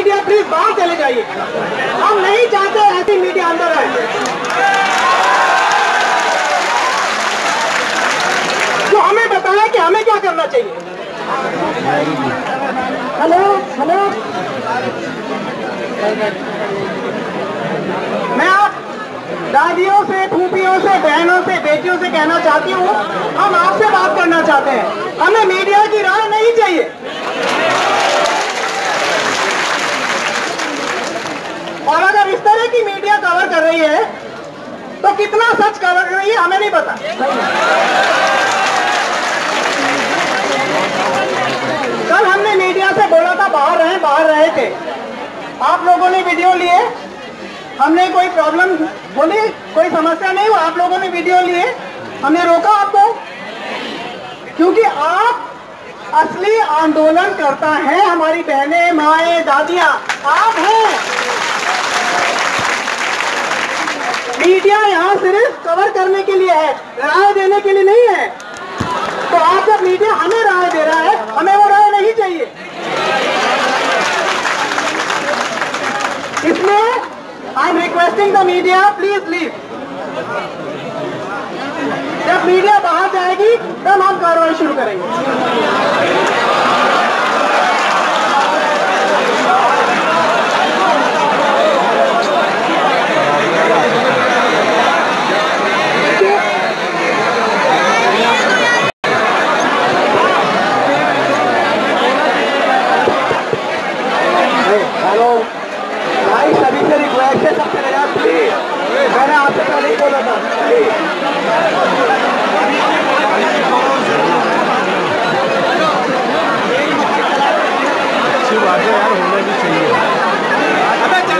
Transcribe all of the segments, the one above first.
Media please बाहर चले जाइए। हम नहीं चाहते ऐसी मीडिया अंदर आए। तो हमें बताया कि हमें क्या करना चाहिए। Hello hello. मैं आप दादियों से, फूफियों से, बहनों से, बेटियों से कहना चाहती हूँ, हम आपसे बात करना चाहते हैं। हमें मीडिया की राय नहीं चाहिए और अगर इस तरह की मीडिया कवर कर रही है तो कितना सच कवर कर रही है, हमें नहीं पता। कल हमने मीडिया से बोला था, बाहर रहे बाहर रहे थे। आप लोगों ने वीडियो लिए, हमने कोई प्रॉब्लम बोली, कोई समस्या नहीं हुआ आप लोगों ने वीडियो लिए। हमने रोका आपको, क्योंकि आप असली आंदोलन करता है, हमारी बहनें, माए, दादियाँ, आप हैं। कवर करने के लिए है, राय देने के लिए नहीं है। तो आप जब मीडिया हमें राय दे रहा है, हमें वो राय नहीं चाहिए। इसलिए I am requesting the media please leave जब मीडिया बाहर जाएगी, तब हम कार्रवाई शुरू करेंगे हेलो भाई सभी से रिक्वेस्ट है सबसे नया प्लीज़ मैंने आपसे पहले ही बोला था प्लीज़ अच्छी बात है यार होना भी चाहिए देखिए ये हमारी अच्छी स्पीकर ने कहा है कि मीडिया को नहीं कहा है हमारी जो गैस स्पीकर आए हैं उन्होंने कहा है आप सभी से रिक्वेस्ट है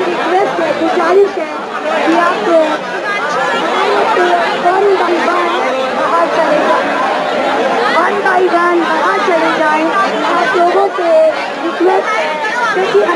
गुजारिश है कि आप वन बाई वन बाहर चले जाएँ वन बाई वन बाहर चले जाएँ आप लोगों से रिक्वेस्ट है क्योंकि